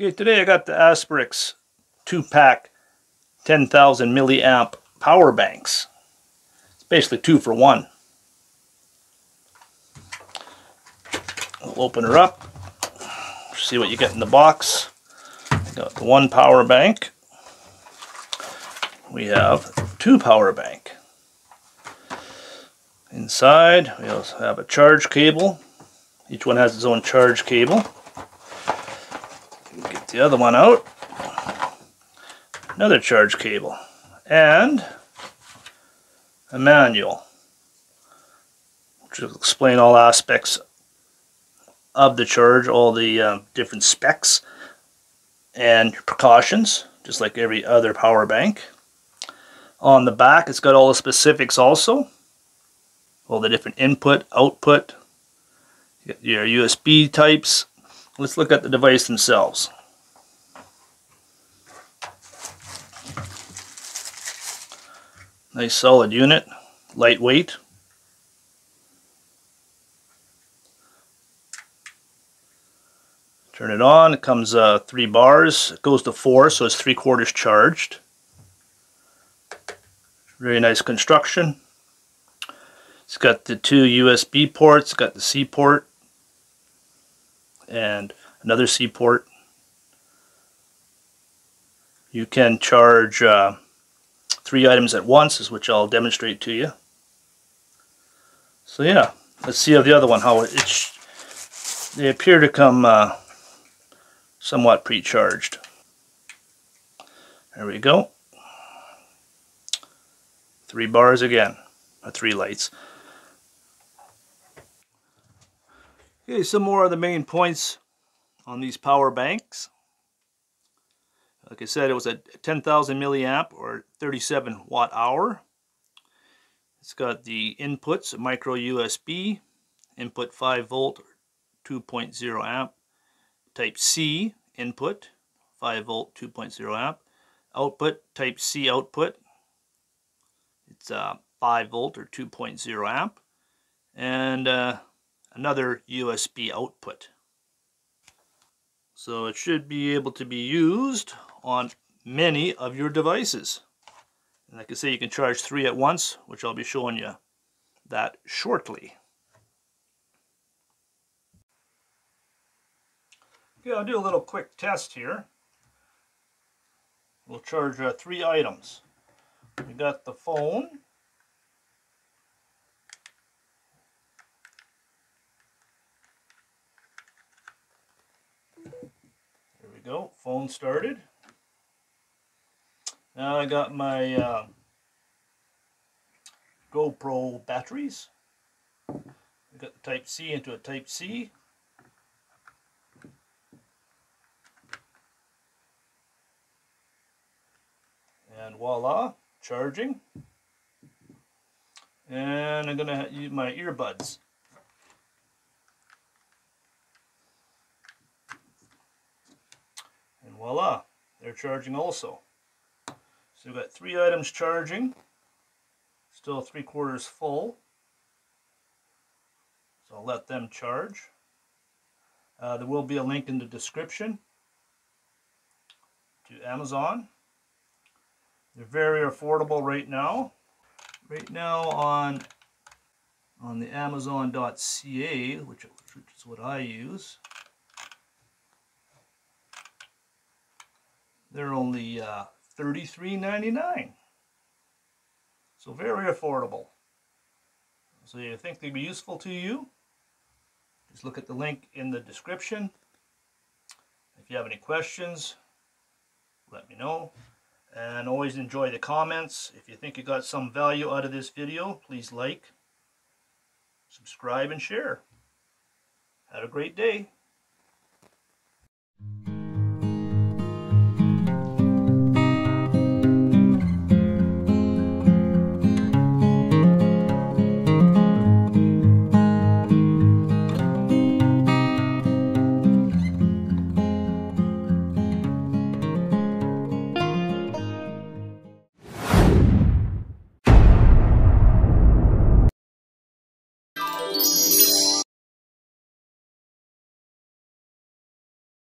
Okay, today I got the AsperX 2-pack 10,000 milliamp power banks. It's basically two for one. We'll open her up, see what you get in the box. Got the one power bank. We have two power bank. Inside, we also have a charge cable. Each one has its own charge cable the other one out. Another charge cable. And a manual. Which will explain all aspects of the charge, all the uh, different specs and precautions, just like every other power bank. On the back, it's got all the specifics also. All the different input, output, your USB types. Let's look at the device themselves. Nice solid unit, lightweight. Turn it on, it comes uh, three bars, it goes to four, so it's three quarters charged. Very nice construction. It's got the two USB ports, got the C port, and another C port. You can charge uh, three items at once, is which I'll demonstrate to you. So yeah, let's see how the other one, how it, they appear to come uh, somewhat pre-charged. There we go. Three bars again, or three lights. Okay, some more of the main points on these power banks. Like I said, it was a 10,000 milliamp or 37 watt hour. It's got the inputs, micro USB, input 5 volt 2.0 amp, type C input, 5 volt 2.0 amp, output type C output, it's uh, 5 volt or 2.0 amp, and uh, another USB output. So it should be able to be used on many of your devices. And like I say, you can charge three at once, which I'll be showing you that shortly. Okay, I'll do a little quick test here. We'll charge uh, three items. We got the phone. There we go, phone started. Now I got my uh, GoPro batteries. I got the Type C into a Type C. And voila, charging. And I'm going to use my earbuds. And voila, they're charging also. So we've got three items charging, still three quarters full. So I'll let them charge. Uh, there will be a link in the description to Amazon. They're very affordable right now. Right now on on the Amazon.ca, which, which is what I use, they're only uh, $33.99. So very affordable. So you think they'd be useful to you? Just look at the link in the description. If you have any questions, let me know. And always enjoy the comments. If you think you got some value out of this video, please like, subscribe, and share. Have a great day.